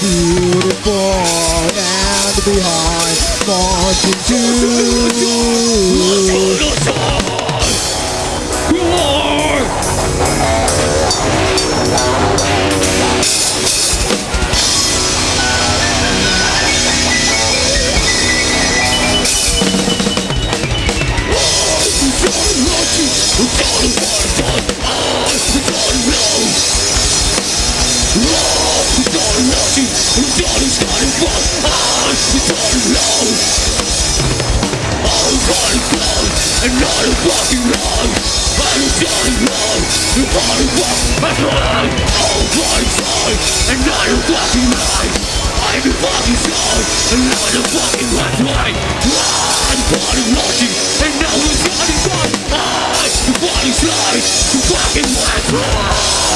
Beautiful and behind wanting to. And not a fucking love I'm dying love You wanna walk my blood All my time And not a fucking lie I'm a fucking star And not a fucking lifeline I'm body watching And now it's running by I'm the body slide The fucking lifeline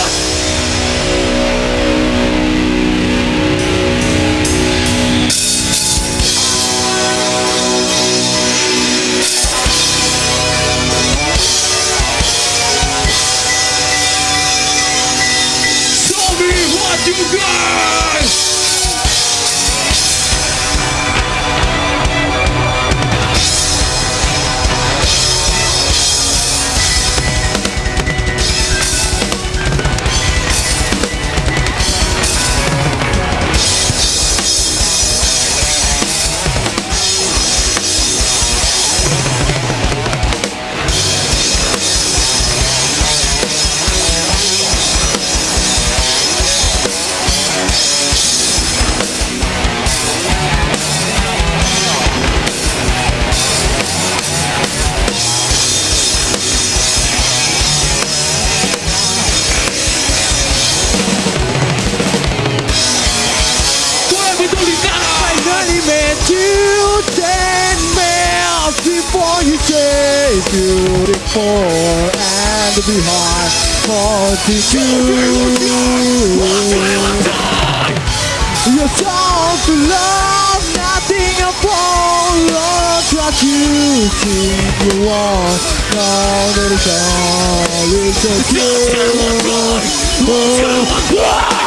you got! Before you say beautiful and behind to. You're told to love nothing upon love that you think you want. Now that it's all it's okay. Oh,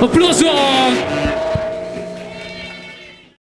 Aplausos!